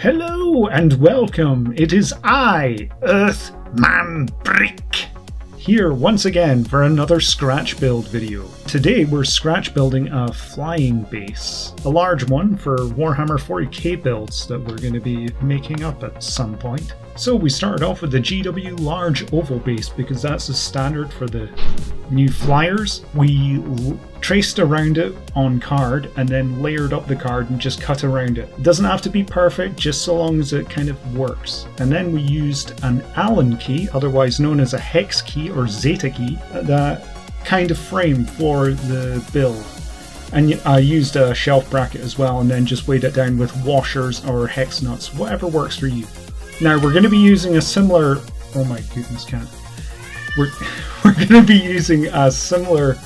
Hello and welcome. It is I, Earthman Brick, here once again for another scratch build video. Today we're scratch building a flying base, a large one for Warhammer 40k builds that we're going to be making up at some point. So we started off with the GW large oval base because that's the standard for the new flyers. We traced around it on card and then layered up the card and just cut around it. It doesn't have to be perfect, just so long as it kind of works. And then we used an Allen key, otherwise known as a hex key or zeta key, that kind of frame for the build. And I used a shelf bracket as well and then just weighed it down with washers or hex nuts, whatever works for you. Now we're going to be using a similar. Oh my goodness, cat. We're we're going to be using a similar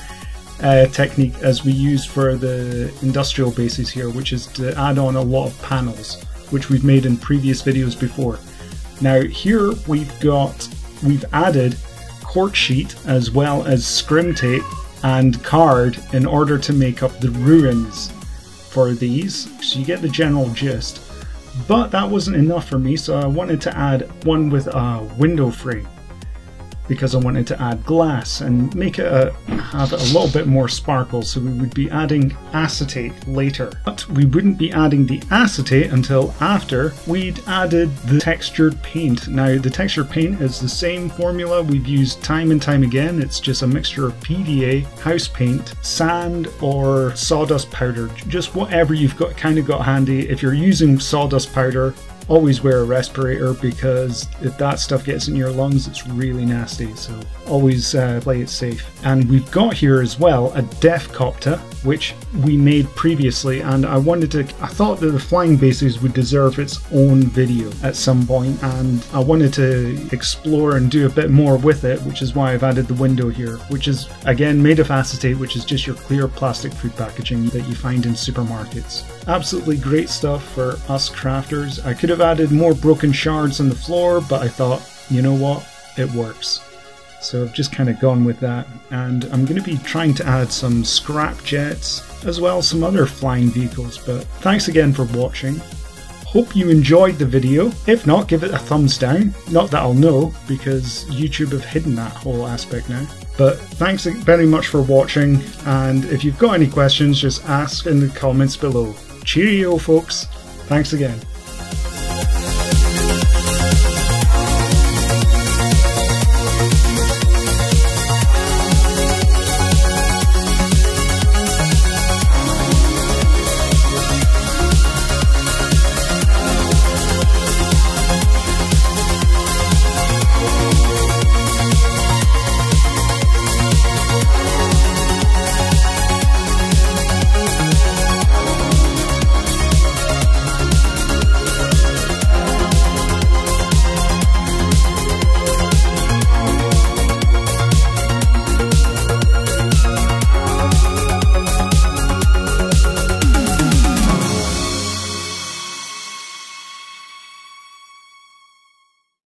uh, technique as we used for the industrial bases here, which is to add on a lot of panels, which we've made in previous videos before. Now here we've got we've added cork sheet as well as scrim tape and card in order to make up the ruins for these, so you get the general gist. But that wasn't enough for me, so I wanted to add one with a window frame because I wanted to add glass and make it a, have a little bit more sparkle so we would be adding acetate later. But we wouldn't be adding the acetate until after we'd added the textured paint. Now the textured paint is the same formula we've used time and time again, it's just a mixture of PVA, house paint, sand or sawdust powder, just whatever you've got kind of got handy. If you're using sawdust powder, always wear a respirator because if that stuff gets in your lungs, it's really nasty. So always uh, play it safe. And we've got here as well a Deffkopta, which we made previously, and I wanted to. I thought that the flying bases would deserve its own video at some point, and I wanted to explore and do a bit more with it, which is why I've added the window here, which is again made of acetate, which is just your clear plastic food packaging that you find in supermarkets. Absolutely great stuff for us crafters. I could have added more broken shards on the floor, but I thought, you know what, it works. So I've just kind of gone with that, and I'm going to be trying to add some scrap jets, as well as some other flying vehicles, but thanks again for watching. Hope you enjoyed the video. If not, give it a thumbs down. Not that I'll know, because YouTube have hidden that whole aspect now. But thanks very much for watching, and if you've got any questions, just ask in the comments below. Cheerio, folks. Thanks again.